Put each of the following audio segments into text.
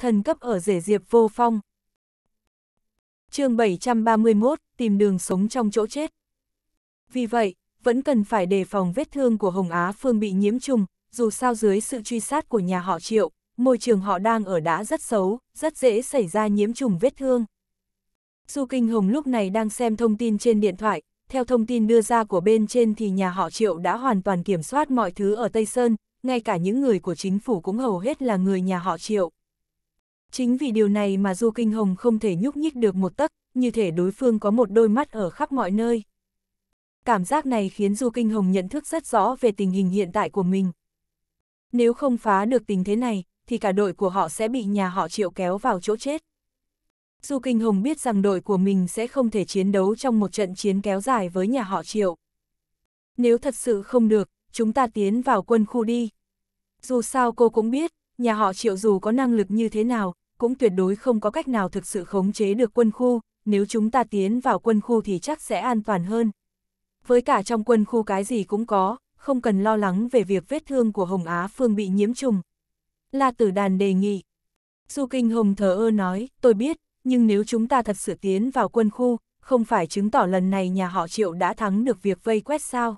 thần cấp ở rể diệp vô phong. chương 731, tìm đường sống trong chỗ chết. Vì vậy, vẫn cần phải đề phòng vết thương của Hồng Á Phương bị nhiễm trùng, dù sao dưới sự truy sát của nhà họ Triệu, môi trường họ đang ở đã rất xấu, rất dễ xảy ra nhiễm trùng vết thương. Du Kinh Hồng lúc này đang xem thông tin trên điện thoại, theo thông tin đưa ra của bên trên thì nhà họ Triệu đã hoàn toàn kiểm soát mọi thứ ở Tây Sơn, ngay cả những người của chính phủ cũng hầu hết là người nhà họ Triệu. Chính vì điều này mà Du Kinh Hồng không thể nhúc nhích được một tấc, như thể đối phương có một đôi mắt ở khắp mọi nơi. Cảm giác này khiến Du Kinh Hồng nhận thức rất rõ về tình hình hiện tại của mình. Nếu không phá được tình thế này, thì cả đội của họ sẽ bị nhà họ Triệu kéo vào chỗ chết. Du Kinh Hồng biết rằng đội của mình sẽ không thể chiến đấu trong một trận chiến kéo dài với nhà họ Triệu. Nếu thật sự không được, chúng ta tiến vào quân khu đi. Dù sao cô cũng biết, nhà họ Triệu dù có năng lực như thế nào, cũng tuyệt đối không có cách nào thực sự khống chế được quân khu, nếu chúng ta tiến vào quân khu thì chắc sẽ an toàn hơn. Với cả trong quân khu cái gì cũng có, không cần lo lắng về việc vết thương của Hồng Á Phương bị nhiễm trùng. La Tử Đàn đề nghị. Du Kinh Hồng thờ ơ nói, tôi biết, nhưng nếu chúng ta thật sự tiến vào quân khu, không phải chứng tỏ lần này nhà họ Triệu đã thắng được việc vây quét sao?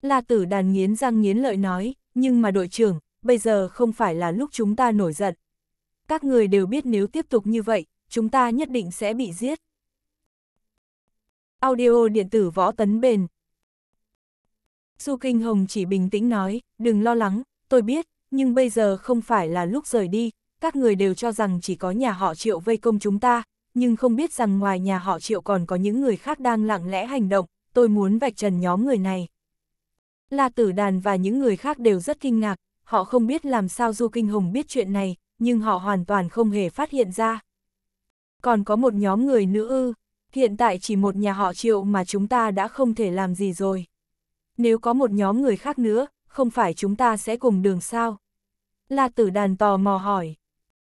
La Tử Đàn nghiến răng nghiến lợi nói, nhưng mà đội trưởng, bây giờ không phải là lúc chúng ta nổi giận. Các người đều biết nếu tiếp tục như vậy, chúng ta nhất định sẽ bị giết. Audio điện tử võ tấn bền. Du Kinh Hồng chỉ bình tĩnh nói, đừng lo lắng, tôi biết, nhưng bây giờ không phải là lúc rời đi, các người đều cho rằng chỉ có nhà họ triệu vây công chúng ta, nhưng không biết rằng ngoài nhà họ triệu còn có những người khác đang lặng lẽ hành động, tôi muốn vạch trần nhóm người này. La Tử Đàn và những người khác đều rất kinh ngạc, họ không biết làm sao Du Kinh Hồng biết chuyện này, nhưng họ hoàn toàn không hề phát hiện ra. Còn có một nhóm người nữ ư, hiện tại chỉ một nhà họ triệu mà chúng ta đã không thể làm gì rồi. Nếu có một nhóm người khác nữa, không phải chúng ta sẽ cùng đường sao? La Tử Đàn tò mò hỏi.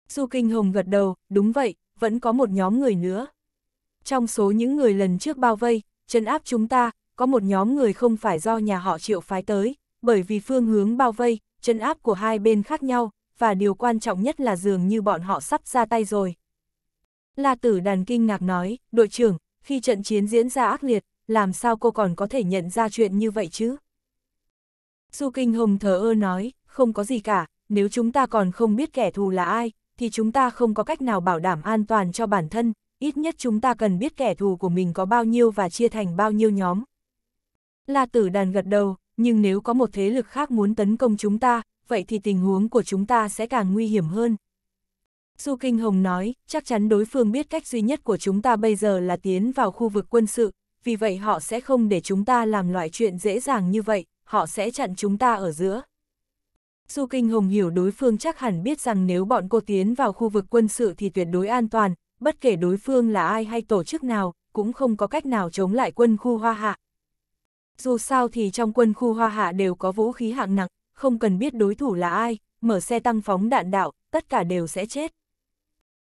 Du Kinh Hồng gật đầu, đúng vậy, vẫn có một nhóm người nữa. Trong số những người lần trước bao vây, chân áp chúng ta, có một nhóm người không phải do nhà họ triệu phái tới, bởi vì phương hướng bao vây, chân áp của hai bên khác nhau, và điều quan trọng nhất là dường như bọn họ sắp ra tay rồi. La tử đàn kinh ngạc nói, đội trưởng, khi trận chiến diễn ra ác liệt, làm sao cô còn có thể nhận ra chuyện như vậy chứ? Du Kinh Hồng thờ ơ nói, không có gì cả, nếu chúng ta còn không biết kẻ thù là ai, thì chúng ta không có cách nào bảo đảm an toàn cho bản thân, ít nhất chúng ta cần biết kẻ thù của mình có bao nhiêu và chia thành bao nhiêu nhóm. La tử đàn gật đầu, nhưng nếu có một thế lực khác muốn tấn công chúng ta, vậy thì tình huống của chúng ta sẽ càng nguy hiểm hơn. Du Kinh Hồng nói, chắc chắn đối phương biết cách duy nhất của chúng ta bây giờ là tiến vào khu vực quân sự, vì vậy họ sẽ không để chúng ta làm loại chuyện dễ dàng như vậy, họ sẽ chặn chúng ta ở giữa. Du Kinh Hồng hiểu đối phương chắc hẳn biết rằng nếu bọn cô tiến vào khu vực quân sự thì tuyệt đối an toàn, bất kể đối phương là ai hay tổ chức nào, cũng không có cách nào chống lại quân khu Hoa Hạ. Dù sao thì trong quân khu Hoa Hạ đều có vũ khí hạng nặng, không cần biết đối thủ là ai, mở xe tăng phóng đạn đạo, tất cả đều sẽ chết.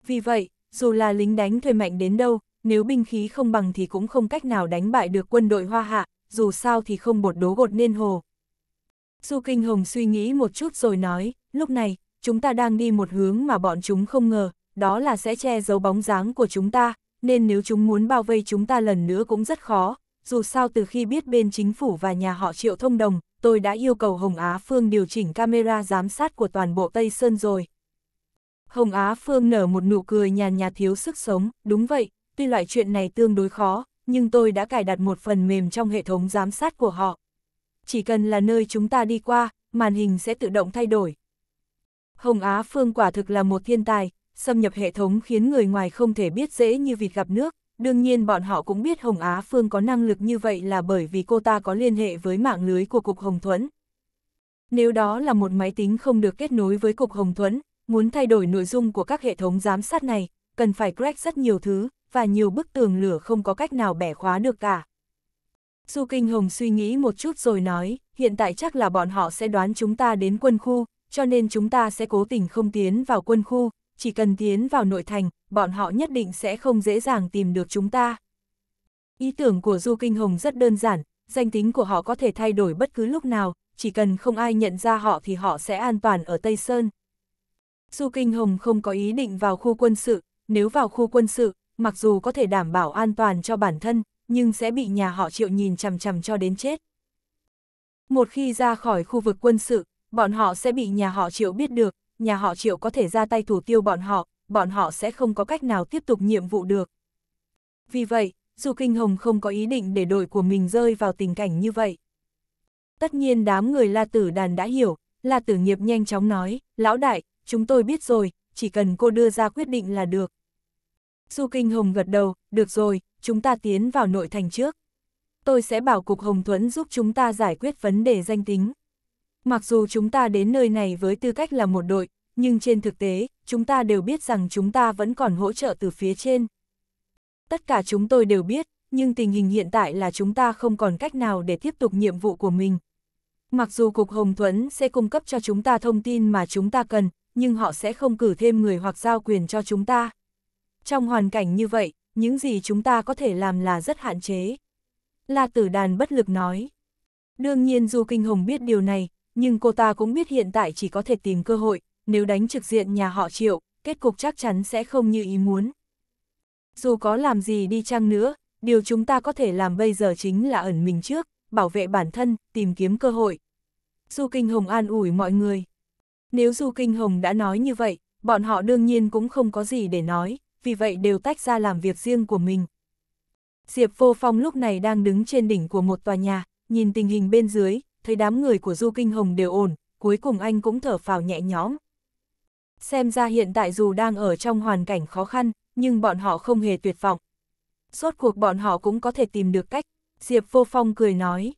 Vì vậy, dù là lính đánh thuê mạnh đến đâu, nếu binh khí không bằng thì cũng không cách nào đánh bại được quân đội Hoa Hạ, dù sao thì không bột đố gột nên hồ. Du Kinh Hồng suy nghĩ một chút rồi nói, lúc này, chúng ta đang đi một hướng mà bọn chúng không ngờ, đó là sẽ che giấu bóng dáng của chúng ta, nên nếu chúng muốn bao vây chúng ta lần nữa cũng rất khó, dù sao từ khi biết bên chính phủ và nhà họ triệu thông đồng, tôi đã yêu cầu Hồng Á Phương điều chỉnh camera giám sát của toàn bộ Tây Sơn rồi. Hồng Á Phương nở một nụ cười nhàn nhạt thiếu sức sống, đúng vậy, tuy loại chuyện này tương đối khó, nhưng tôi đã cài đặt một phần mềm trong hệ thống giám sát của họ. Chỉ cần là nơi chúng ta đi qua, màn hình sẽ tự động thay đổi. Hồng Á Phương quả thực là một thiên tài, xâm nhập hệ thống khiến người ngoài không thể biết dễ như vịt gặp nước, đương nhiên bọn họ cũng biết Hồng Á Phương có năng lực như vậy là bởi vì cô ta có liên hệ với mạng lưới của Cục Hồng Thuẫn. Nếu đó là một máy tính không được kết nối với Cục Hồng Thuẫn, muốn thay đổi nội dung của các hệ thống giám sát này, cần phải crack rất nhiều thứ, và nhiều bức tường lửa không có cách nào bẻ khóa được cả. Du Kinh Hồng suy nghĩ một chút rồi nói, hiện tại chắc là bọn họ sẽ đoán chúng ta đến quân khu, cho nên chúng ta sẽ cố tình không tiến vào quân khu, chỉ cần tiến vào nội thành, bọn họ nhất định sẽ không dễ dàng tìm được chúng ta. Ý tưởng của Du Kinh Hồng rất đơn giản, danh tính của họ có thể thay đổi bất cứ lúc nào, chỉ cần không ai nhận ra họ thì họ sẽ an toàn ở Tây Sơn. Du Kinh Hồng không có ý định vào khu quân sự, nếu vào khu quân sự, mặc dù có thể đảm bảo an toàn cho bản thân, nhưng sẽ bị nhà họ triệu nhìn chằm chằm cho đến chết. Một khi ra khỏi khu vực quân sự, bọn họ sẽ bị nhà họ triệu biết được, nhà họ triệu có thể ra tay thủ tiêu bọn họ, bọn họ sẽ không có cách nào tiếp tục nhiệm vụ được. Vì vậy, Du Kinh Hồng không có ý định để đội của mình rơi vào tình cảnh như vậy. Tất nhiên đám người La Tử Đàn đã hiểu, La Tử Nghiệp nhanh chóng nói, lão đại, chúng tôi biết rồi, chỉ cần cô đưa ra quyết định là được. Du Kinh Hồng gật đầu, được rồi, chúng ta tiến vào nội thành trước. Tôi sẽ bảo Cục Hồng Thuẫn giúp chúng ta giải quyết vấn đề danh tính. Mặc dù chúng ta đến nơi này với tư cách là một đội, nhưng trên thực tế, chúng ta đều biết rằng chúng ta vẫn còn hỗ trợ từ phía trên. Tất cả chúng tôi đều biết, nhưng tình hình hiện tại là chúng ta không còn cách nào để tiếp tục nhiệm vụ của mình. Mặc dù Cục Hồng Thuẫn sẽ cung cấp cho chúng ta thông tin mà chúng ta cần, nhưng họ sẽ không cử thêm người hoặc giao quyền cho chúng ta. Trong hoàn cảnh như vậy, những gì chúng ta có thể làm là rất hạn chế. La Tử Đàn bất lực nói. Đương nhiên Du Kinh Hồng biết điều này, nhưng cô ta cũng biết hiện tại chỉ có thể tìm cơ hội, nếu đánh trực diện nhà họ triệu, kết cục chắc chắn sẽ không như ý muốn. Dù có làm gì đi chăng nữa, điều chúng ta có thể làm bây giờ chính là ẩn mình trước, bảo vệ bản thân, tìm kiếm cơ hội. Du Kinh Hồng an ủi mọi người. Nếu Du Kinh Hồng đã nói như vậy, bọn họ đương nhiên cũng không có gì để nói, vì vậy đều tách ra làm việc riêng của mình. Diệp Vô Phong lúc này đang đứng trên đỉnh của một tòa nhà, nhìn tình hình bên dưới, thấy đám người của Du Kinh Hồng đều ổn, cuối cùng anh cũng thở phào nhẹ nhõm. Xem ra hiện tại dù đang ở trong hoàn cảnh khó khăn, nhưng bọn họ không hề tuyệt vọng. Rốt cuộc bọn họ cũng có thể tìm được cách, Diệp Vô Phong cười nói.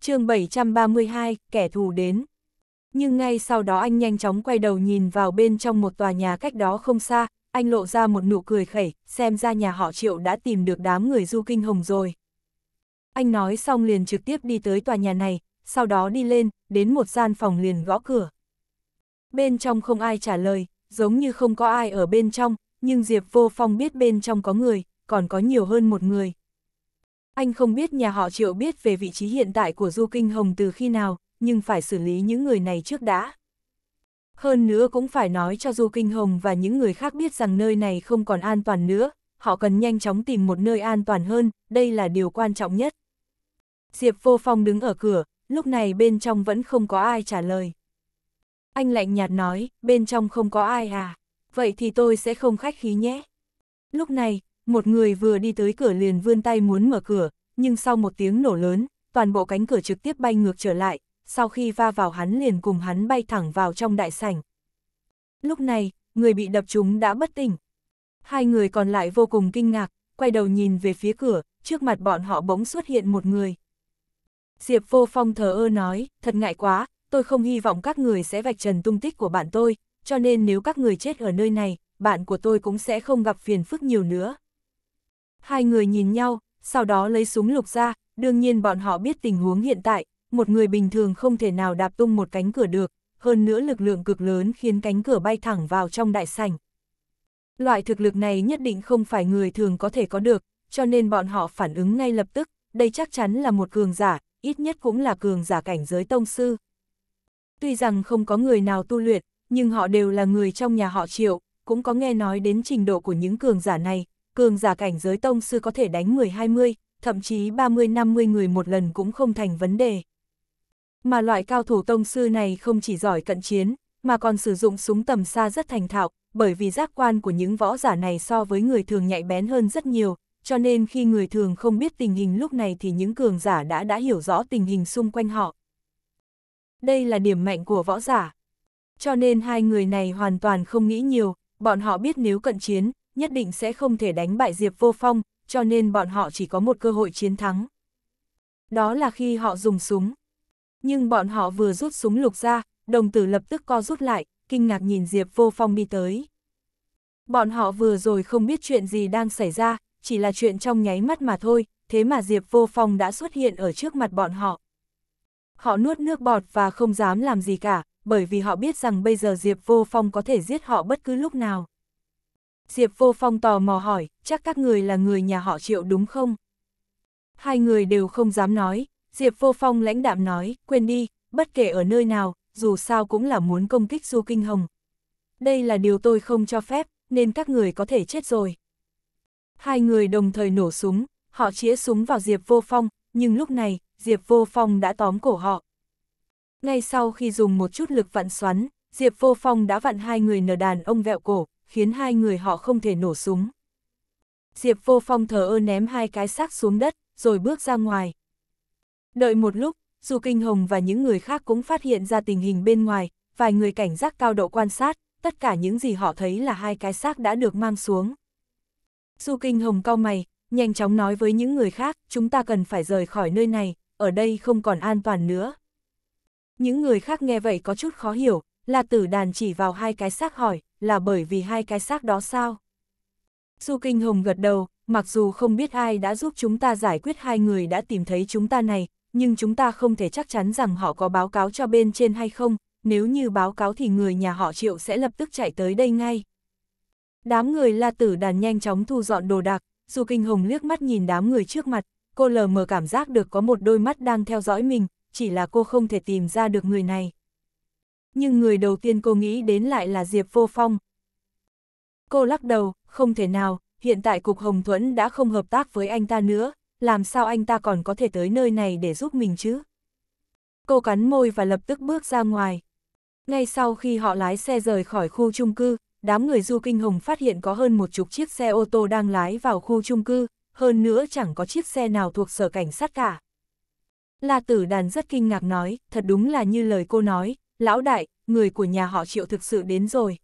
chương 732, kẻ thù đến. Nhưng ngay sau đó anh nhanh chóng quay đầu nhìn vào bên trong một tòa nhà cách đó không xa, anh lộ ra một nụ cười khẩy, xem ra nhà họ Triệu đã tìm được đám người du kinh hồng rồi. Anh nói xong liền trực tiếp đi tới tòa nhà này, sau đó đi lên, đến một gian phòng liền gõ cửa. Bên trong không ai trả lời, giống như không có ai ở bên trong, nhưng Diệp Vô Phong biết bên trong có người, còn có nhiều hơn một người. Anh không biết nhà họ Triệu biết về vị trí hiện tại của Du Kinh Hồng từ khi nào, nhưng phải xử lý những người này trước đã. Hơn nữa cũng phải nói cho Du Kinh Hồng và những người khác biết rằng nơi này không còn an toàn nữa, họ cần nhanh chóng tìm một nơi an toàn hơn, đây là điều quan trọng nhất. Diệp Vô Phong đứng ở cửa, lúc này bên trong vẫn không có ai trả lời. Anh lạnh nhạt nói, bên trong không có ai à, vậy thì tôi sẽ không khách khí nhé. Lúc này, một người vừa đi tới cửa liền vươn tay muốn mở cửa, nhưng sau một tiếng nổ lớn, toàn bộ cánh cửa trực tiếp bay ngược trở lại, sau khi va vào hắn liền cùng hắn bay thẳng vào trong đại sảnh. Lúc này, người bị đập trúng đã bất tỉnh. Hai người còn lại vô cùng kinh ngạc, quay đầu nhìn về phía cửa, trước mặt bọn họ bỗng xuất hiện một người. Diệp Vô Phong thờ ơ nói, thật ngại quá, tôi không hy vọng các người sẽ vạch trần tung tích của bạn tôi, cho nên nếu các người chết ở nơi này, bạn của tôi cũng sẽ không gặp phiền phức nhiều nữa. Hai người nhìn nhau, sau đó lấy súng lục ra, đương nhiên bọn họ biết tình huống hiện tại, một người bình thường không thể nào đạp tung một cánh cửa được, hơn nữa lực lượng cực lớn khiến cánh cửa bay thẳng vào trong đại sảnh. Loại thực lực này nhất định không phải người thường có thể có được, cho nên bọn họ phản ứng ngay lập tức, đây chắc chắn là một cường giả, ít nhất cũng là cường giả cảnh giới tông sư. Tuy rằng không có người nào tu luyện, nhưng họ đều là người trong nhà họ triệu, cũng có nghe nói đến trình độ của những cường giả này, cường giả cảnh giới tông sư có thể đánh 10-20, thậm chí 30-50 người một lần cũng không thành vấn đề. Mà loại cao thủ tông sư này không chỉ giỏi cận chiến, mà còn sử dụng súng tầm xa rất thành thạo, bởi vì giác quan của những võ giả này so với người thường nhạy bén hơn rất nhiều, cho nên khi người thường không biết tình hình lúc này thì những cường giả đã đã hiểu rõ tình hình xung quanh họ. Đây là điểm mạnh của võ giả. Cho nên hai người này hoàn toàn không nghĩ nhiều, bọn họ biết nếu cận chiến, nhất định sẽ không thể đánh bại Diệp Vô Phong, cho nên bọn họ chỉ có một cơ hội chiến thắng. Đó là khi họ dùng súng. Nhưng bọn họ vừa rút súng lục ra, đồng tử lập tức co rút lại, kinh ngạc nhìn Diệp Vô Phong đi tới. Bọn họ vừa rồi không biết chuyện gì đang xảy ra, chỉ là chuyện trong nháy mắt mà thôi, thế mà Diệp Vô Phong đã xuất hiện ở trước mặt bọn họ. Họ nuốt nước bọt và không dám làm gì cả, bởi vì họ biết rằng bây giờ Diệp Vô Phong có thể giết họ bất cứ lúc nào. Diệp Vô Phong tò mò hỏi, chắc các người là người nhà họ Triệu đúng không? Hai người đều không dám nói, Diệp Vô Phong lãnh đạm nói, quên đi, bất kể ở nơi nào, dù sao cũng là muốn công kích Du Kinh Hồng. Đây là điều tôi không cho phép, nên các người có thể chết rồi. Hai người đồng thời nổ súng, họ chĩa súng vào Diệp Vô Phong, nhưng lúc này, Diệp Vô Phong đã tóm cổ họ. Ngay sau khi dùng một chút lực vặn xoắn, Diệp Vô Phong đã vặn hai người nở đàn ông vẹo cổ, khiến hai người họ không thể nổ súng. Diệp Vô Phong thờ ơ ném hai cái xác xuống đất, rồi bước ra ngoài. Đợi một lúc, dù Kinh Hồng và những người khác cũng phát hiện ra tình hình bên ngoài, vài người cảnh giác cao độ quan sát, tất cả những gì họ thấy là hai cái xác đã được mang xuống. Du Kinh Hồng cau mày, nhanh chóng nói với những người khác, chúng ta cần phải rời khỏi nơi này, ở đây không còn an toàn nữa. Những người khác nghe vậy có chút khó hiểu, là tử đàn chỉ vào hai cái xác hỏi, là bởi vì hai cái xác đó sao? Du Kinh Hồng gật đầu, mặc dù không biết ai đã giúp chúng ta giải quyết hai người đã tìm thấy chúng ta này, nhưng chúng ta không thể chắc chắn rằng họ có báo cáo cho bên trên hay không, nếu như báo cáo thì người nhà họ triệu sẽ lập tức chạy tới đây ngay. Đám người la tử đàn nhanh chóng thu dọn đồ đạc, Du Kinh Hồng liếc mắt nhìn đám người trước mặt, cô lờ mờ cảm giác được có một đôi mắt đang theo dõi mình, chỉ là cô không thể tìm ra được người này. Nhưng người đầu tiên cô nghĩ đến lại là Diệp Vô Phong. Cô lắc đầu, không thể nào, hiện tại Cục Hồng Thuẫn đã không hợp tác với anh ta nữa, làm sao anh ta còn có thể tới nơi này để giúp mình chứ? Cô cắn môi và lập tức bước ra ngoài. Ngay sau khi họ lái xe rời khỏi khu chung cư, đám người du kinh hồng phát hiện có hơn một chục chiếc xe ô tô đang lái vào khu chung cư, hơn nữa chẳng có chiếc xe nào thuộc sở cảnh sát cả. La tử đàn rất kinh ngạc nói, thật đúng là như lời cô nói, lão đại, người của nhà họ triệu thực sự đến rồi.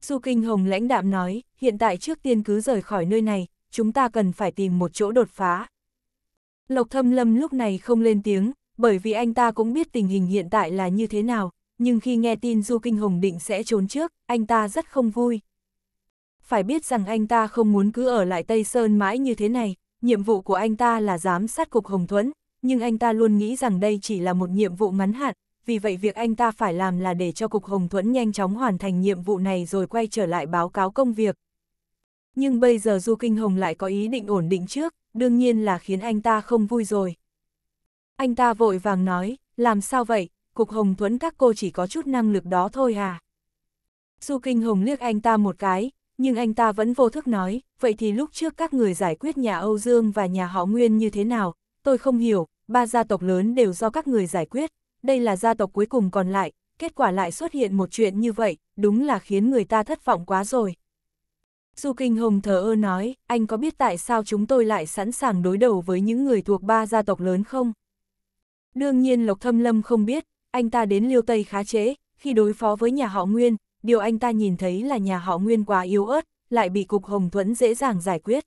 Du Kinh Hồng lãnh đạm nói, hiện tại trước tiên cứ rời khỏi nơi này, chúng ta cần phải tìm một chỗ đột phá. Lộc thâm lâm lúc này không lên tiếng, bởi vì anh ta cũng biết tình hình hiện tại là như thế nào, nhưng khi nghe tin Du Kinh Hồng định sẽ trốn trước, anh ta rất không vui. Phải biết rằng anh ta không muốn cứ ở lại Tây Sơn mãi như thế này, nhiệm vụ của anh ta là giám sát cục Hồng Thuẫn, nhưng anh ta luôn nghĩ rằng đây chỉ là một nhiệm vụ ngắn hạn, vì vậy việc anh ta phải làm là để cho cục Hồng Thuẫn nhanh chóng hoàn thành nhiệm vụ này rồi quay trở lại báo cáo công việc. Nhưng bây giờ Du Kinh Hồng lại có ý định ổn định trước, đương nhiên là khiến anh ta không vui rồi. Anh ta vội vàng nói, làm sao vậy, cục Hồng Thuẫn các cô chỉ có chút năng lực đó thôi à. Du Kinh Hồng liếc anh ta một cái, nhưng anh ta vẫn vô thức nói, vậy thì lúc trước các người giải quyết nhà Âu Dương và nhà họ Nguyên như thế nào, tôi không hiểu, ba gia tộc lớn đều do các người giải quyết, đây là gia tộc cuối cùng còn lại, kết quả lại xuất hiện một chuyện như vậy, đúng là khiến người ta thất vọng quá rồi. Du Kinh Hồng thờ ơ nói, anh có biết tại sao chúng tôi lại sẵn sàng đối đầu với những người thuộc ba gia tộc lớn không? Đương nhiên Lộc Thâm Lâm không biết, anh ta đến Liêu Tây khá chế khi đối phó với nhà họ Nguyên, điều anh ta nhìn thấy là nhà họ Nguyên quá yếu ớt, lại bị Cục Hồng Thuẫn dễ dàng giải quyết.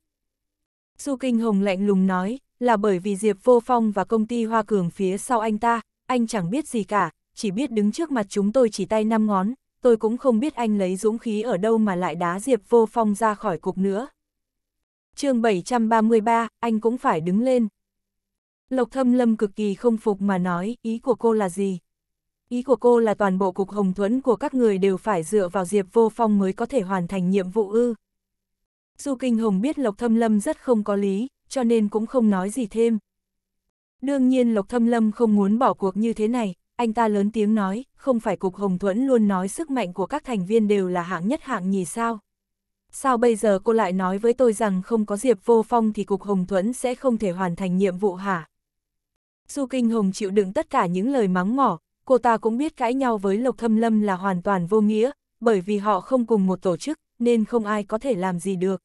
Du Kinh Hồng lạnh lùng nói, là bởi vì Diệp Vô Phong và công ty Hoa Cường phía sau anh ta, anh chẳng biết gì cả, chỉ biết đứng trước mặt chúng tôi chỉ tay năm ngón, tôi cũng không biết anh lấy dũng khí ở đâu mà lại đá Diệp Vô Phong ra khỏi cục nữa. chương 733, anh cũng phải đứng lên. Lộc Thâm Lâm cực kỳ không phục mà nói, ý của cô là gì? Ý của cô là toàn bộ cục hồng thuẫn của các người đều phải dựa vào Diệp Vô Phong mới có thể hoàn thành nhiệm vụ ư. Du Kinh Hồng biết Lộc Thâm Lâm rất không có lý, cho nên cũng không nói gì thêm. Đương nhiên Lộc Thâm Lâm không muốn bỏ cuộc như thế này, anh ta lớn tiếng nói, không phải Cục Hồng Thuẫn luôn nói sức mạnh của các thành viên đều là hạng nhất hạng nhì sao? Sao bây giờ cô lại nói với tôi rằng không có Diệp Vô Phong thì Cục Hồng Thuẫn sẽ không thể hoàn thành nhiệm vụ hả? Du Kinh Hồng chịu đựng tất cả những lời mắng mỏ, cô ta cũng biết cãi nhau với Lộc Thâm Lâm là hoàn toàn vô nghĩa, bởi vì họ không cùng một tổ chức, nên không ai có thể làm gì được.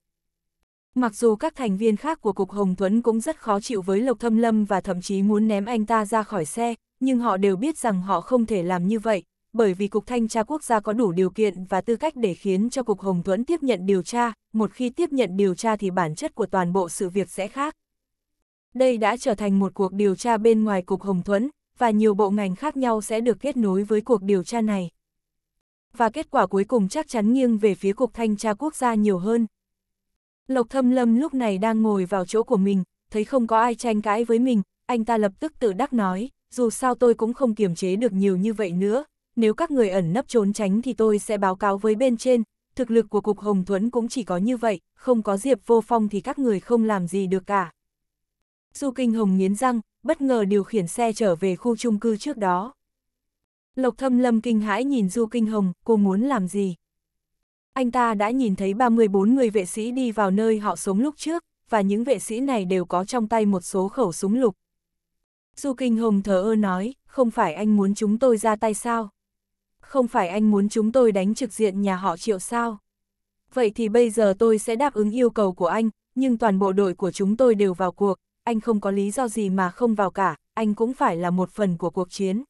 Mặc dù các thành viên khác của Cục Hồng Tuấn cũng rất khó chịu với Lộc Thâm Lâm và thậm chí muốn ném anh ta ra khỏi xe, nhưng họ đều biết rằng họ không thể làm như vậy, bởi vì Cục Thanh tra Quốc gia có đủ điều kiện và tư cách để khiến cho Cục Hồng Tuấn tiếp nhận điều tra, một khi tiếp nhận điều tra thì bản chất của toàn bộ sự việc sẽ khác. Đây đã trở thành một cuộc điều tra bên ngoài Cục Hồng Tuấn, và nhiều bộ ngành khác nhau sẽ được kết nối với cuộc điều tra này. Và kết quả cuối cùng chắc chắn nghiêng về phía Cục Thanh tra Quốc gia nhiều hơn. Lộc Thâm Lâm lúc này đang ngồi vào chỗ của mình, thấy không có ai tranh cãi với mình, anh ta lập tức tự đắc nói, dù sao tôi cũng không kiềm chế được nhiều như vậy nữa, nếu các người ẩn nấp trốn tránh thì tôi sẽ báo cáo với bên trên, thực lực của Cục Hồng Thuẫn cũng chỉ có như vậy, không có Diệp Vô Phong thì các người không làm gì được cả. Du Kinh Hồng nghiến răng, bất ngờ điều khiển xe trở về khu chung cư trước đó. Lộc thâm lâm kinh hãi nhìn Du Kinh Hồng, cô muốn làm gì? Anh ta đã nhìn thấy 34 người vệ sĩ đi vào nơi họ sống lúc trước, và những vệ sĩ này đều có trong tay một số khẩu súng lục. Du Kinh Hồng thờ ơ nói, không phải anh muốn chúng tôi ra tay sao? Không phải anh muốn chúng tôi đánh trực diện nhà họ triệu sao? Vậy thì bây giờ tôi sẽ đáp ứng yêu cầu của anh, nhưng toàn bộ đội của chúng tôi đều vào cuộc, anh không có lý do gì mà không vào cả, anh cũng phải là một phần của cuộc chiến.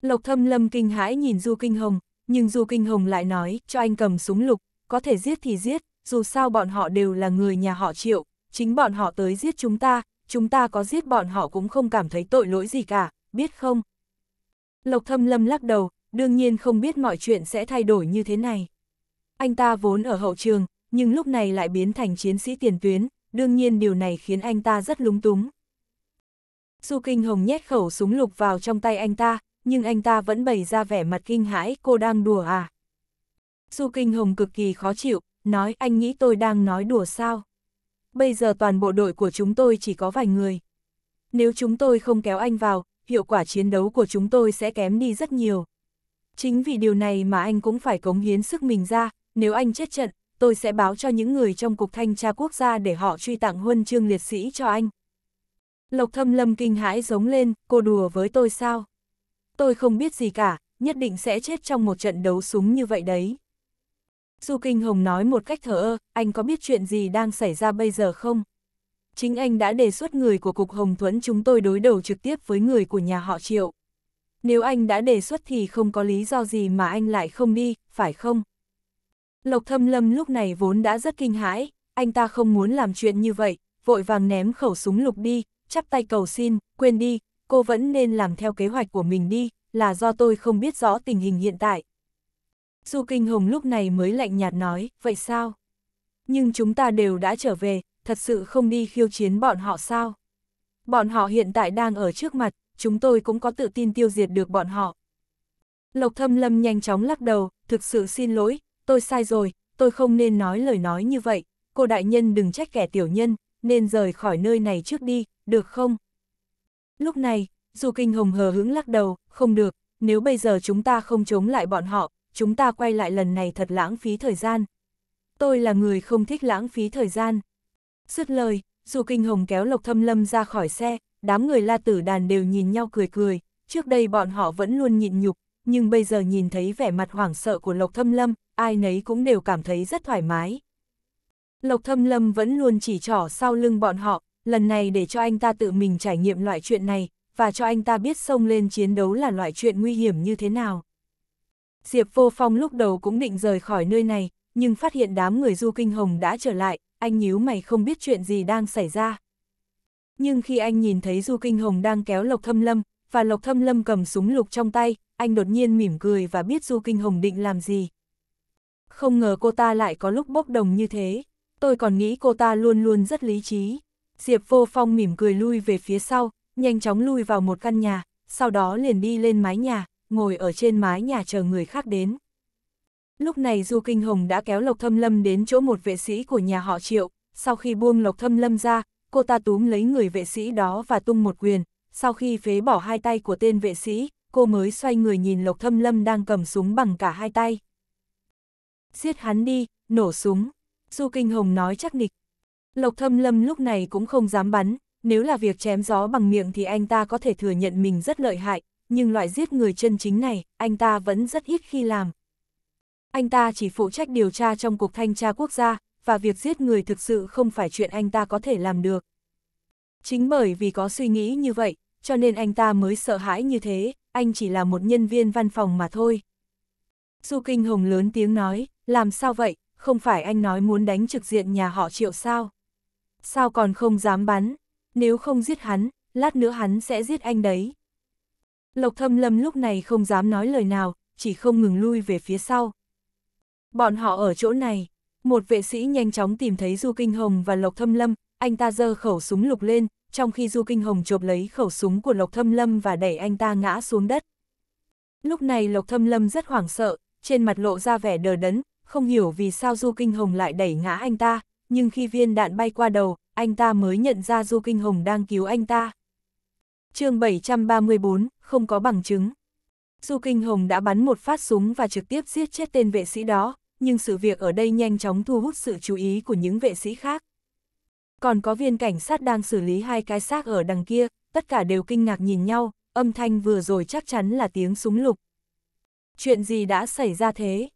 Lộc thâm lâm kinh hãi nhìn Du Kinh Hồng, nhưng Du Kinh Hồng lại nói, cho anh cầm súng lục, có thể giết thì giết, dù sao bọn họ đều là người nhà họ triệu, chính bọn họ tới giết chúng ta, chúng ta có giết bọn họ cũng không cảm thấy tội lỗi gì cả, biết không? Lộc thâm lâm lắc đầu, đương nhiên không biết mọi chuyện sẽ thay đổi như thế này. Anh ta vốn ở hậu trường, nhưng lúc này lại biến thành chiến sĩ tiền tuyến, đương nhiên điều này khiến anh ta rất lúng túng. Du Kinh Hồng nhét khẩu súng lục vào trong tay anh ta, nhưng anh ta vẫn bày ra vẻ mặt kinh hãi, cô đang đùa à? Du Kinh Hồng cực kỳ khó chịu, nói anh nghĩ tôi đang nói đùa sao? Bây giờ toàn bộ đội của chúng tôi chỉ có vài người. Nếu chúng tôi không kéo anh vào, hiệu quả chiến đấu của chúng tôi sẽ kém đi rất nhiều. Chính vì điều này mà anh cũng phải cống hiến sức mình ra, nếu anh chết trận, tôi sẽ báo cho những người trong Cục Thanh tra Quốc gia để họ truy tặng huân chương liệt sĩ cho anh. Lộc thâm lâm kinh hãi giống lên, cô đùa với tôi sao? Tôi không biết gì cả, nhất định sẽ chết trong một trận đấu súng như vậy đấy. Du Kinh Hồng nói một cách thở ơ, anh có biết chuyện gì đang xảy ra bây giờ không? Chính anh đã đề xuất người của Cục Hồng Thuẫn chúng tôi đối đầu trực tiếp với người của nhà họ Triệu. Nếu anh đã đề xuất thì không có lý do gì mà anh lại không đi, phải không? Lộc thâm lâm lúc này vốn đã rất kinh hãi, anh ta không muốn làm chuyện như vậy, vội vàng ném khẩu súng lục đi, chắp tay cầu xin, quên đi, cô vẫn nên làm theo kế hoạch của mình đi, là do tôi không biết rõ tình hình hiện tại. Du Kinh Hồng lúc này mới lạnh nhạt nói, vậy sao? Nhưng chúng ta đều đã trở về, thật sự không đi khiêu chiến bọn họ sao? Bọn họ hiện tại đang ở trước mặt, chúng tôi cũng có tự tin tiêu diệt được bọn họ. Lộc Thâm Lâm nhanh chóng lắc đầu, thực sự xin lỗi, tôi sai rồi, tôi không nên nói lời nói như vậy, cô đại nhân đừng trách kẻ tiểu nhân, nên rời khỏi nơi này trước đi, được không? Lúc này, Du Kinh Hồng hờ hững lắc đầu, không được, nếu bây giờ chúng ta không chống lại bọn họ, chúng ta quay lại lần này thật lãng phí thời gian. Tôi là người không thích lãng phí thời gian. Dứt lời, Du Kinh Hồng kéo Lộc Thâm Lâm ra khỏi xe, đám người la tử đàn đều nhìn nhau cười cười, trước đây bọn họ vẫn luôn nhịn nhục, nhưng bây giờ nhìn thấy vẻ mặt hoảng sợ của Lộc Thâm Lâm, ai nấy cũng đều cảm thấy rất thoải mái. Lộc Thâm Lâm vẫn luôn chỉ trỏ sau lưng bọn họ, lần này để cho anh ta tự mình trải nghiệm loại chuyện này, và cho anh ta biết xông lên chiến đấu là loại chuyện nguy hiểm như thế nào. Diệp Vô Phong lúc đầu cũng định rời khỏi nơi này, nhưng phát hiện đám người Du Kinh Hồng đã trở lại, anh nhíu mày không biết chuyện gì đang xảy ra. Nhưng khi anh nhìn thấy Du Kinh Hồng đang kéo Lộc Thâm Lâm, và Lộc Thâm Lâm cầm súng lục trong tay, anh đột nhiên mỉm cười và biết Du Kinh Hồng định làm gì. Không ngờ cô ta lại có lúc bốc đồng như thế, tôi còn nghĩ cô ta luôn luôn rất lý trí. Diệp Vô Phong mỉm cười lui về phía sau, nhanh chóng lui vào một căn nhà, sau đó liền đi lên mái nhà, ngồi ở trên mái nhà chờ người khác đến. Lúc này Du Kinh Hồng đã kéo Lộc Thâm Lâm đến chỗ một vệ sĩ của nhà họ Triệu, sau khi buông Lộc Thâm Lâm ra, cô ta túm lấy người vệ sĩ đó và tung một quyền, sau khi phế bỏ hai tay của tên vệ sĩ, cô mới xoay người nhìn Lộc Thâm Lâm đang cầm súng bằng cả hai tay. Giết hắn đi, nổ súng, Du Kinh Hồng nói chắc nịch. Lộc Thâm Lâm lúc này cũng không dám bắn, nếu là việc chém gió bằng miệng thì anh ta có thể thừa nhận mình rất lợi hại, nhưng loại giết người chân chính này, anh ta vẫn rất ít khi làm. Anh ta chỉ phụ trách điều tra trong Cục Thanh tra Quốc gia, và việc giết người thực sự không phải chuyện anh ta có thể làm được. Chính bởi vì có suy nghĩ như vậy, cho nên anh ta mới sợ hãi như thế, anh chỉ là một nhân viên văn phòng mà thôi. Du Kinh Hồng lớn tiếng nói, làm sao vậy, không phải anh nói muốn đánh trực diện nhà họ triệu sao? Sao còn không dám bắn, nếu không giết hắn, lát nữa hắn sẽ giết anh đấy. Lộc thâm lâm lúc này không dám nói lời nào, chỉ không ngừng lui về phía sau. Bọn họ ở chỗ này, một vệ sĩ nhanh chóng tìm thấy Du Kinh Hồng và Lộc Thâm Lâm, anh ta giơ khẩu súng lục lên, trong khi Du Kinh Hồng chộp lấy khẩu súng của Lộc Thâm Lâm và đẩy anh ta ngã xuống đất. Lúc này Lộc Thâm Lâm rất hoảng sợ, trên mặt lộ ra vẻ đờ đẫn, không hiểu vì sao Du Kinh Hồng lại đẩy ngã anh ta, nhưng khi viên đạn bay qua đầu, anh ta mới nhận ra Du Kinh Hồng đang cứu anh ta. chương 734, không có bằng chứng. Du Kinh Hồng đã bắn một phát súng và trực tiếp giết chết tên vệ sĩ đó, nhưng sự việc ở đây nhanh chóng thu hút sự chú ý của những vệ sĩ khác. Còn có viên cảnh sát đang xử lý hai cái xác ở đằng kia, tất cả đều kinh ngạc nhìn nhau, âm thanh vừa rồi chắc chắn là tiếng súng lục. Chuyện gì đã xảy ra thế?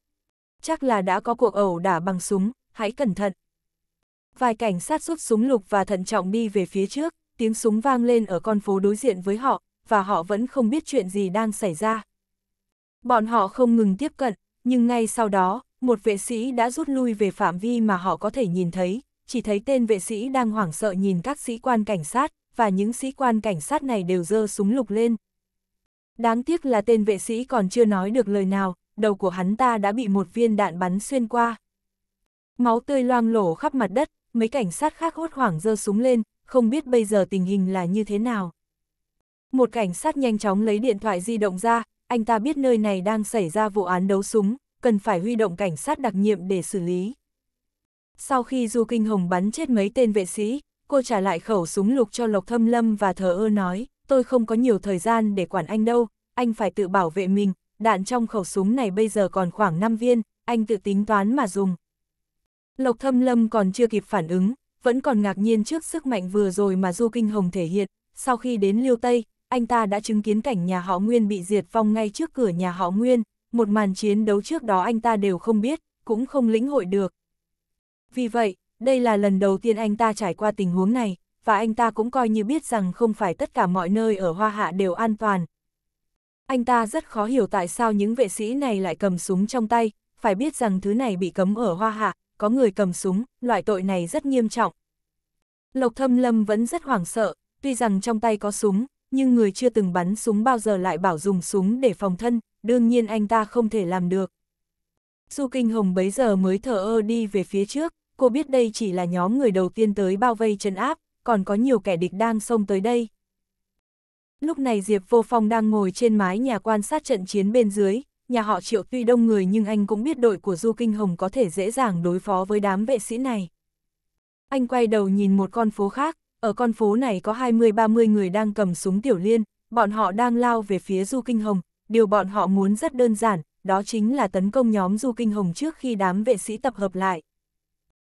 Chắc là đã có cuộc ẩu đả bằng súng, hãy cẩn thận. Vài cảnh sát rút súng lục và thận trọng đi về phía trước, tiếng súng vang lên ở con phố đối diện với họ, và họ vẫn không biết chuyện gì đang xảy ra. Bọn họ không ngừng tiếp cận, nhưng ngay sau đó, một vệ sĩ đã rút lui về phạm vi mà họ có thể nhìn thấy, chỉ thấy tên vệ sĩ đang hoảng sợ nhìn các sĩ quan cảnh sát, và những sĩ quan cảnh sát này đều dơ súng lục lên. Đáng tiếc là tên vệ sĩ còn chưa nói được lời nào, đầu của hắn ta đã bị một viên đạn bắn xuyên qua. Máu tươi loang lổ khắp mặt đất, mấy cảnh sát khác hốt hoảng giơ súng lên, không biết bây giờ tình hình là như thế nào. Một cảnh sát nhanh chóng lấy điện thoại di động ra, anh ta biết nơi này đang xảy ra vụ án đấu súng, cần phải huy động cảnh sát đặc nhiệm để xử lý. Sau khi Du Kinh Hồng bắn chết mấy tên vệ sĩ, cô trả lại khẩu súng lục cho Lộc Thâm Lâm và thờ ơ nói, tôi không có nhiều thời gian để quản anh đâu, anh phải tự bảo vệ mình, đạn trong khẩu súng này bây giờ còn khoảng 5 viên, anh tự tính toán mà dùng. Lộc Thâm Lâm còn chưa kịp phản ứng, vẫn còn ngạc nhiên trước sức mạnh vừa rồi mà Du Kinh Hồng thể hiện, sau khi đến Liêu Tây, anh ta đã chứng kiến cảnh nhà họ Nguyên bị diệt vong ngay trước cửa nhà họ Nguyên, một màn chiến đấu trước đó anh ta đều không biết, cũng không lĩnh hội được. Vì vậy, đây là lần đầu tiên anh ta trải qua tình huống này, và anh ta cũng coi như biết rằng không phải tất cả mọi nơi ở Hoa Hạ đều an toàn. Anh ta rất khó hiểu tại sao những vệ sĩ này lại cầm súng trong tay, phải biết rằng thứ này bị cấm ở Hoa Hạ, có người cầm súng, loại tội này rất nghiêm trọng. Lộc Thâm Lâm vẫn rất hoảng sợ, tuy rằng trong tay có súng, nhưng người chưa từng bắn súng bao giờ lại bảo dùng súng để phòng thân, đương nhiên anh ta không thể làm được. Du Kinh Hồng bấy giờ mới thở ơ đi về phía trước, cô biết đây chỉ là nhóm người đầu tiên tới bao vây chân áp, còn có nhiều kẻ địch đang xông tới đây. Lúc này Diệp Vô Phong đang ngồi trên mái nhà quan sát trận chiến bên dưới, nhà họ triệu tuy đông người nhưng anh cũng biết đội của Du Kinh Hồng có thể dễ dàng đối phó với đám vệ sĩ này. Anh quay đầu nhìn một con phố khác, ở con phố này có 20-30 người đang cầm súng tiểu liên, bọn họ đang lao về phía Du Kinh Hồng, điều bọn họ muốn rất đơn giản, đó chính là tấn công nhóm Du Kinh Hồng trước khi đám vệ sĩ tập hợp lại.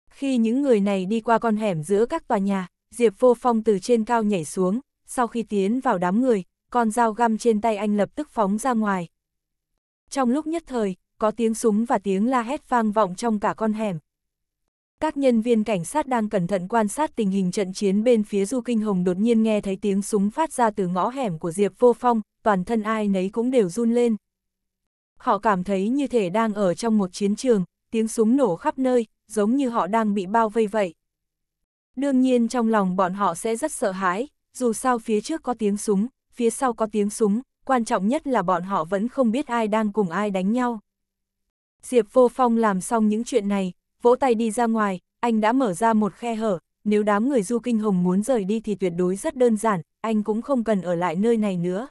Khi những người này đi qua con hẻm giữa các tòa nhà, Diệp Vô Phong từ trên cao nhảy xuống, sau khi tiến vào đám người, con dao găm trên tay anh lập tức phóng ra ngoài. Trong lúc nhất thời, có tiếng súng và tiếng la hét vang vọng trong cả con hẻm. Các nhân viên cảnh sát đang cẩn thận quan sát tình hình trận chiến bên phía Du Kinh Hồng đột nhiên nghe thấy tiếng súng phát ra từ ngõ hẻm của Diệp Vô Phong, toàn thân ai nấy cũng đều run lên. Họ cảm thấy như thể đang ở trong một chiến trường, tiếng súng nổ khắp nơi, giống như họ đang bị bao vây vậy. Đương nhiên trong lòng bọn họ sẽ rất sợ hãi, dù sao phía trước có tiếng súng, phía sau có tiếng súng, quan trọng nhất là bọn họ vẫn không biết ai đang cùng ai đánh nhau. Diệp Vô Phong làm xong những chuyện này, vỗ tay đi ra ngoài, anh đã mở ra một khe hở, nếu đám người du kinh hồng muốn rời đi thì tuyệt đối rất đơn giản, anh cũng không cần ở lại nơi này nữa.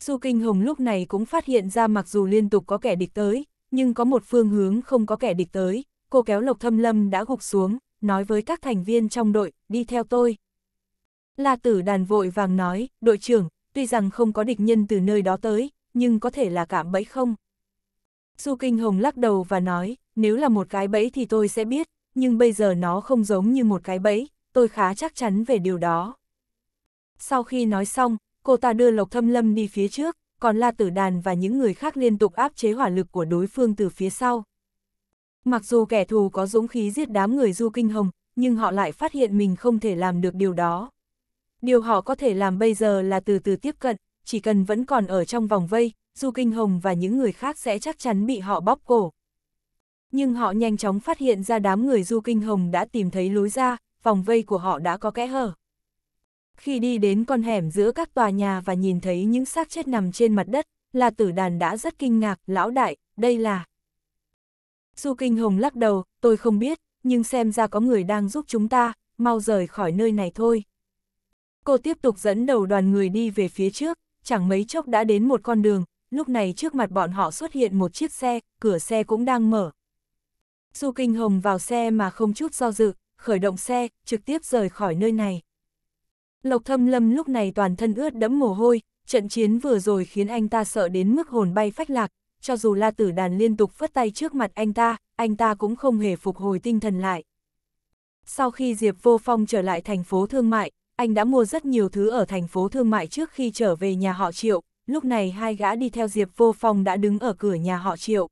Du Kinh Hồng lúc này cũng phát hiện ra mặc dù liên tục có kẻ địch tới, nhưng có một phương hướng không có kẻ địch tới, cô kéo Lộc Thâm Lâm đã gục xuống, nói với các thành viên trong đội, đi theo tôi. La tử đàn vội vàng nói, đội trưởng, tuy rằng không có địch nhân từ nơi đó tới, nhưng có thể là cảm bẫy không? Du Kinh Hồng lắc đầu và nói, nếu là một cái bẫy thì tôi sẽ biết, nhưng bây giờ nó không giống như một cái bẫy, tôi khá chắc chắn về điều đó. Sau khi nói xong, cô ta đưa Lộc Thâm Lâm đi phía trước, còn La Tử Đàn và những người khác liên tục áp chế hỏa lực của đối phương từ phía sau. Mặc dù kẻ thù có dũng khí giết đám người Du Kinh Hồng, nhưng họ lại phát hiện mình không thể làm được điều đó. Điều họ có thể làm bây giờ là từ từ tiếp cận, chỉ cần vẫn còn ở trong vòng vây, Du Kinh Hồng và những người khác sẽ chắc chắn bị họ bóp cổ. Nhưng họ nhanh chóng phát hiện ra đám người Du Kinh Hồng đã tìm thấy lối ra, vòng vây của họ đã có kẽ hở. Khi đi đến con hẻm giữa các tòa nhà và nhìn thấy những xác chết nằm trên mặt đất, là tử đàn đã rất kinh ngạc, lão đại, đây là... Du Kinh Hồng lắc đầu, tôi không biết, nhưng xem ra có người đang giúp chúng ta, mau rời khỏi nơi này thôi. Cô tiếp tục dẫn đầu đoàn người đi về phía trước, chẳng mấy chốc đã đến một con đường, lúc này trước mặt bọn họ xuất hiện một chiếc xe, cửa xe cũng đang mở. Du Kinh Hồng vào xe mà không chút do dự, khởi động xe, trực tiếp rời khỏi nơi này. Lộc Thâm Lâm lúc này toàn thân ướt đẫm mồ hôi, trận chiến vừa rồi khiến anh ta sợ đến mức hồn bay phách lạc, cho dù la tử đàn liên tục phất tay trước mặt anh ta, anh ta cũng không hề phục hồi tinh thần lại. Sau khi Diệp Vô Phong trở lại thành phố thương mại, anh đã mua rất nhiều thứ ở thành phố thương mại trước khi trở về nhà họ Triệu, lúc này hai gã đi theo Diệp Vô Phong đã đứng ở cửa nhà họ Triệu.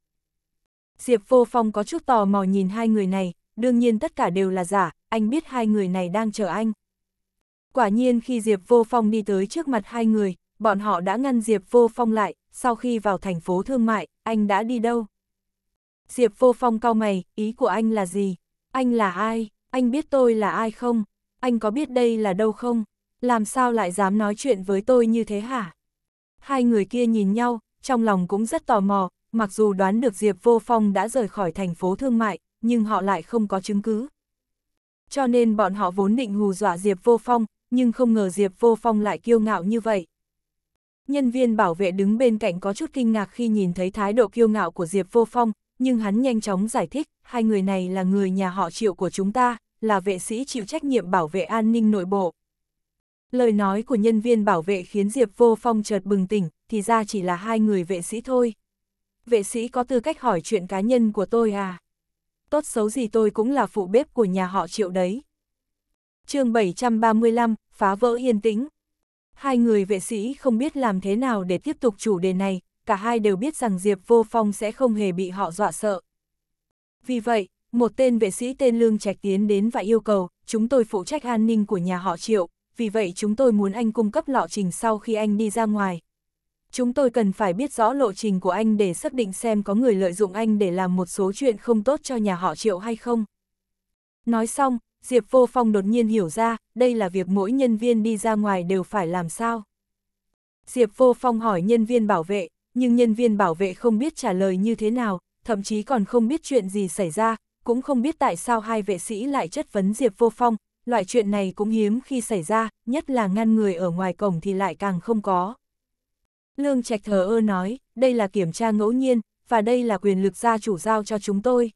Diệp Vô Phong có chút tò mò nhìn hai người này, đương nhiên tất cả đều là giả, anh biết hai người này đang chờ anh. Quả nhiên khi Diệp Vô Phong đi tới trước mặt hai người, bọn họ đã ngăn Diệp Vô Phong lại, sau khi vào thành phố thương mại, anh đã đi đâu? Diệp Vô Phong cao mày, ý của anh là gì? Anh là ai? Anh biết tôi là ai không? Anh có biết đây là đâu không? Làm sao lại dám nói chuyện với tôi như thế hả? Hai người kia nhìn nhau, trong lòng cũng rất tò mò, mặc dù đoán được Diệp Vô Phong đã rời khỏi thành phố thương mại, nhưng họ lại không có chứng cứ. Cho nên bọn họ vốn định hù dọa Diệp Vô Phong, nhưng không ngờ Diệp Vô Phong lại kiêu ngạo như vậy. Nhân viên bảo vệ đứng bên cạnh có chút kinh ngạc khi nhìn thấy thái độ kiêu ngạo của Diệp Vô Phong, nhưng hắn nhanh chóng giải thích, hai người này là người nhà họ triệu của chúng ta, là vệ sĩ chịu trách nhiệm bảo vệ an ninh nội bộ. Lời nói của nhân viên bảo vệ khiến Diệp Vô Phong chợt bừng tỉnh, thì ra chỉ là hai người vệ sĩ thôi. Vệ sĩ có tư cách hỏi chuyện cá nhân của tôi à? Tốt xấu gì tôi cũng là phụ bếp của nhà họ triệu đấy. chương 735, phá vỡ yên tĩnh. Hai người vệ sĩ không biết làm thế nào để tiếp tục chủ đề này, cả hai đều biết rằng Diệp Vô Phong sẽ không hề bị họ dọa sợ. Vì vậy, một tên vệ sĩ tên Lương Trạch tiến đến và yêu cầu, chúng tôi phụ trách an ninh của nhà họ Triệu, vì vậy chúng tôi muốn anh cung cấp lộ trình sau khi anh đi ra ngoài. Chúng tôi cần phải biết rõ lộ trình của anh để xác định xem có người lợi dụng anh để làm một số chuyện không tốt cho nhà họ Triệu hay không. Nói xong, Diệp Vô Phong đột nhiên hiểu ra, đây là việc mỗi nhân viên đi ra ngoài đều phải làm sao. Diệp Vô Phong hỏi nhân viên bảo vệ, nhưng nhân viên bảo vệ không biết trả lời như thế nào, thậm chí còn không biết chuyện gì xảy ra, cũng không biết tại sao hai vệ sĩ lại chất vấn Diệp Vô Phong, loại chuyện này cũng hiếm khi xảy ra, nhất là ngăn người ở ngoài cổng thì lại càng không có. Lương Trạch thờ ơ nói, đây là kiểm tra ngẫu nhiên, và đây là quyền lực gia chủ giao cho chúng tôi.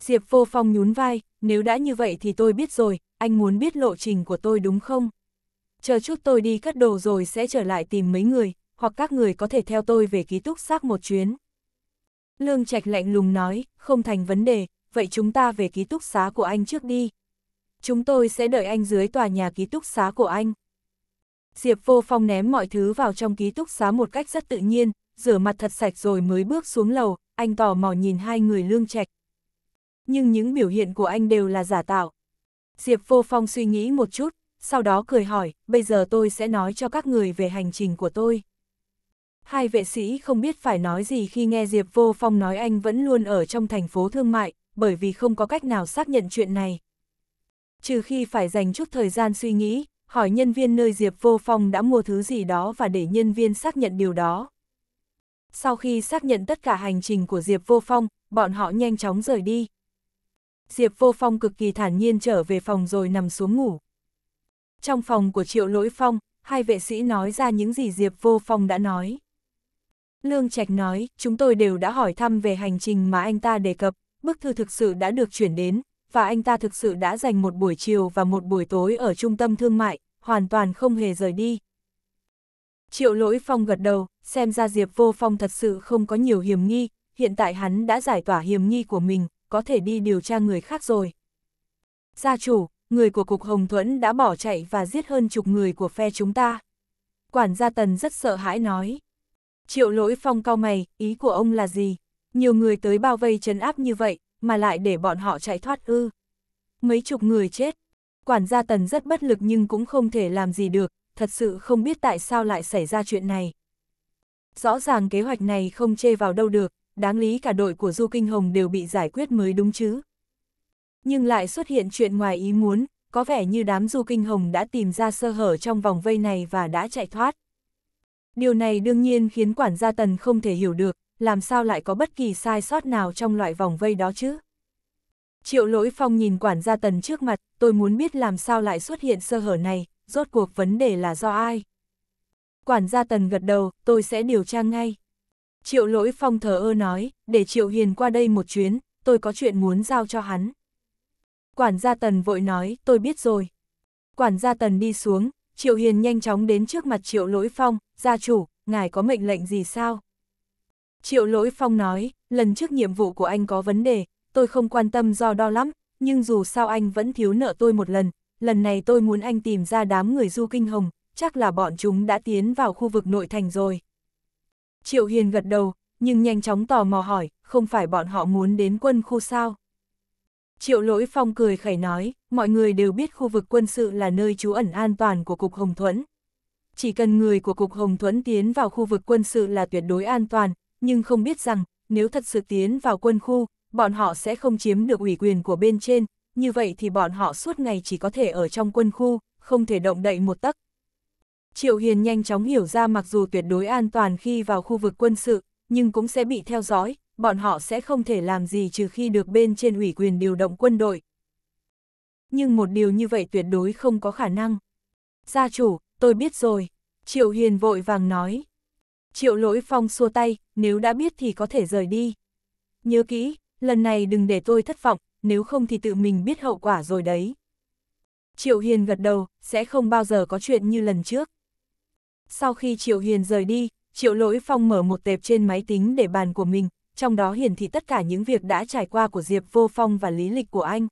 Diệp Vô Phong nhún vai, nếu đã như vậy thì tôi biết rồi, anh muốn biết lộ trình của tôi đúng không? Chờ chút tôi đi cất đồ rồi sẽ trở lại tìm mấy người, hoặc các người có thể theo tôi về ký túc xác một chuyến. Lương Trạch lạnh lùng nói, không thành vấn đề, vậy chúng ta về ký túc xá của anh trước đi. Chúng tôi sẽ đợi anh dưới tòa nhà ký túc xá của anh. Diệp Vô Phong ném mọi thứ vào trong ký túc xá một cách rất tự nhiên, rửa mặt thật sạch rồi mới bước xuống lầu, anh tò mò nhìn hai người lương trạch. Nhưng những biểu hiện của anh đều là giả tạo. Diệp Vô Phong suy nghĩ một chút, sau đó cười hỏi, bây giờ tôi sẽ nói cho các người về hành trình của tôi. Hai vệ sĩ không biết phải nói gì khi nghe Diệp Vô Phong nói anh vẫn luôn ở trong thành phố thương mại, bởi vì không có cách nào xác nhận chuyện này. Trừ khi phải dành chút thời gian suy nghĩ, hỏi nhân viên nơi Diệp Vô Phong đã mua thứ gì đó và để nhân viên xác nhận điều đó. Sau khi xác nhận tất cả hành trình của Diệp Vô Phong, bọn họ nhanh chóng rời đi. Diệp Vô Phong cực kỳ thản nhiên trở về phòng rồi nằm xuống ngủ. Trong phòng của Triệu Lỗi Phong, hai vệ sĩ nói ra những gì Diệp Vô Phong đã nói. Lương Trạch nói, chúng tôi đều đã hỏi thăm về hành trình mà anh ta đề cập, bức thư thực sự đã được chuyển đến, và anh ta thực sự đã dành một buổi chiều và một buổi tối ở trung tâm thương mại, hoàn toàn không hề rời đi. Triệu lỗi phong gật đầu, xem ra Diệp Vô Phong thật sự không có nhiều hiểm nghi, hiện tại hắn đã giải tỏa hiểm nghi của mình, có thể đi điều tra người khác rồi. Gia chủ, người của Cục Hồng Thuẫn đã bỏ chạy và giết hơn chục người của phe chúng ta. Quản gia Tần rất sợ hãi nói. Triệu lỗi phong cao mày, ý của ông là gì? Nhiều người tới bao vây trấn áp như vậy, mà lại để bọn họ chạy thoát ư. Mấy chục người chết. Quản gia Tần rất bất lực nhưng cũng không thể làm gì được, thật sự không biết tại sao lại xảy ra chuyện này. Rõ ràng kế hoạch này không chê vào đâu được, đáng lý cả đội của Du Kinh Hồng đều bị giải quyết mới đúng chứ. Nhưng lại xuất hiện chuyện ngoài ý muốn, có vẻ như đám Du Kinh Hồng đã tìm ra sơ hở trong vòng vây này và đã chạy thoát. Điều này đương nhiên khiến quản gia Tần không thể hiểu được, làm sao lại có bất kỳ sai sót nào trong loại vòng vây đó chứ? Triệu lỗi phong nhìn quản gia tần trước mặt, tôi muốn biết làm sao lại xuất hiện sơ hở này, rốt cuộc vấn đề là do ai? Quản gia tần gật đầu, tôi sẽ điều tra ngay. Triệu lỗi phong thờ ơ nói, để Triệu Hiền qua đây một chuyến, tôi có chuyện muốn giao cho hắn. Quản gia tần vội nói, tôi biết rồi. Quản gia tần đi xuống, Triệu Hiền nhanh chóng đến trước mặt Triệu Lỗi Phong, gia chủ, ngài có mệnh lệnh gì sao? Triệu Lỗi Phong nói, lần trước nhiệm vụ của anh có vấn đề, tôi không quan tâm do đo lắm, nhưng dù sao anh vẫn thiếu nợ tôi một lần, lần này tôi muốn anh tìm ra đám người du kinh hồng, chắc là bọn chúng đã tiến vào khu vực nội thành rồi. Triệu Hiền gật đầu, nhưng nhanh chóng tò mò hỏi, không phải bọn họ muốn đến quân khu sao? Triệu Lỗi Phong cười khẩy nói, mọi người đều biết khu vực quân sự là nơi trú ẩn an toàn của Cục Hồng Thuẫn. Chỉ cần người của Cục Hồng Thuẫn tiến vào khu vực quân sự là tuyệt đối an toàn, nhưng không biết rằng, nếu thật sự tiến vào quân khu, bọn họ sẽ không chiếm được ủy quyền của bên trên, như vậy thì bọn họ suốt ngày chỉ có thể ở trong quân khu, không thể động đậy một tấc. Triệu Hiền nhanh chóng hiểu ra mặc dù tuyệt đối an toàn khi vào khu vực quân sự, nhưng cũng sẽ bị theo dõi, bọn họ sẽ không thể làm gì trừ khi được bên trên ủy quyền điều động quân đội. Nhưng một điều như vậy tuyệt đối không có khả năng. Gia chủ, tôi biết rồi. Triệu Hiền vội vàng nói. Triệu lỗi phong xua tay, nếu đã biết thì có thể rời đi. Nhớ kỹ, lần này đừng để tôi thất vọng, nếu không thì tự mình biết hậu quả rồi đấy. Triệu Hiền gật đầu, sẽ không bao giờ có chuyện như lần trước. Sau khi Triệu Hiền rời đi, Triệu Lỗi Phong mở một tệp trên máy tính để bàn của mình, trong đó hiển thị tất cả những việc đã trải qua của Diệp Vô Phong và lý lịch của anh.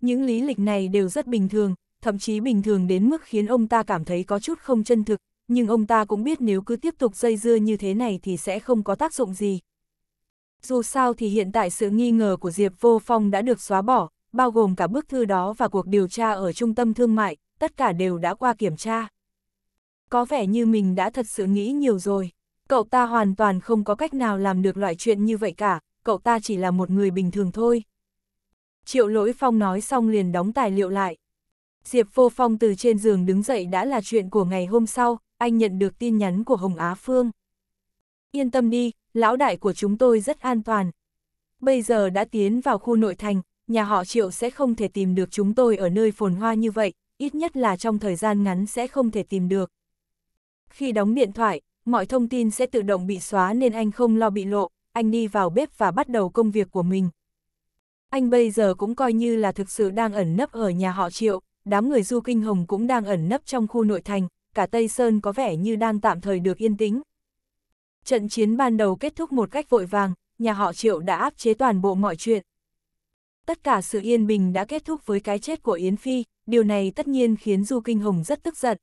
Những lý lịch này đều rất bình thường, thậm chí bình thường đến mức khiến ông ta cảm thấy có chút không chân thực, nhưng ông ta cũng biết nếu cứ tiếp tục dây dưa như thế này thì sẽ không có tác dụng gì. Dù sao thì hiện tại sự nghi ngờ của Diệp Vô Phong đã được xóa bỏ, bao gồm cả bức thư đó và cuộc điều tra ở trung tâm thương mại, tất cả đều đã qua kiểm tra. Có vẻ như mình đã thật sự nghĩ nhiều rồi. Cậu ta hoàn toàn không có cách nào làm được loại chuyện như vậy cả, cậu ta chỉ là một người bình thường thôi. Triệu lỗi phong nói xong liền đóng tài liệu lại. Diệp Vô Phong từ trên giường đứng dậy đã là chuyện của ngày hôm sau, anh nhận được tin nhắn của Hồng Á Phương. Yên tâm đi, lão đại của chúng tôi rất an toàn. Bây giờ đã tiến vào khu nội thành, nhà họ Triệu sẽ không thể tìm được chúng tôi ở nơi phồn hoa như vậy, ít nhất là trong thời gian ngắn sẽ không thể tìm được. Khi đóng điện thoại, mọi thông tin sẽ tự động bị xóa nên anh không lo bị lộ, anh đi vào bếp và bắt đầu công việc của mình. Anh bây giờ cũng coi như là thực sự đang ẩn nấp ở nhà họ Triệu, đám người du kinh hồng cũng đang ẩn nấp trong khu nội thành, cả Tây Sơn có vẻ như đang tạm thời được yên tĩnh. Trận chiến ban đầu kết thúc một cách vội vàng, nhà họ Triệu đã áp chế toàn bộ mọi chuyện. Tất cả sự yên bình đã kết thúc với cái chết của Yến Phi, điều này tất nhiên khiến Du Kinh Hồng rất tức giận.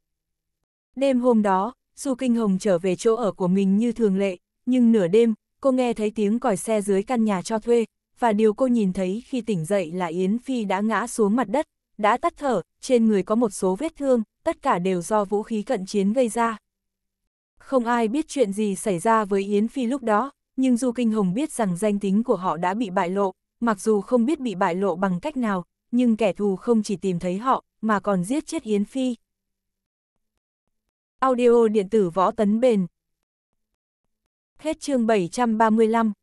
Đêm hôm đó, Du Kinh Hồng trở về chỗ ở của mình như thường lệ, nhưng nửa đêm, cô nghe thấy tiếng còi xe dưới căn nhà cho thuê, và điều cô nhìn thấy khi tỉnh dậy là Yến Phi đã ngã xuống mặt đất, đã tắt thở, trên người có một số vết thương, tất cả đều do vũ khí cận chiến gây ra. Không ai biết chuyện gì xảy ra với Yến Phi lúc đó, nhưng Du Kinh Hồng biết rằng danh tính của họ đã bị bại lộ, mặc dù không biết bị bại lộ bằng cách nào, nhưng kẻ thù không chỉ tìm thấy họ, mà còn giết chết Yến Phi. Audio điện tử võ tấn bền. Hết chương 735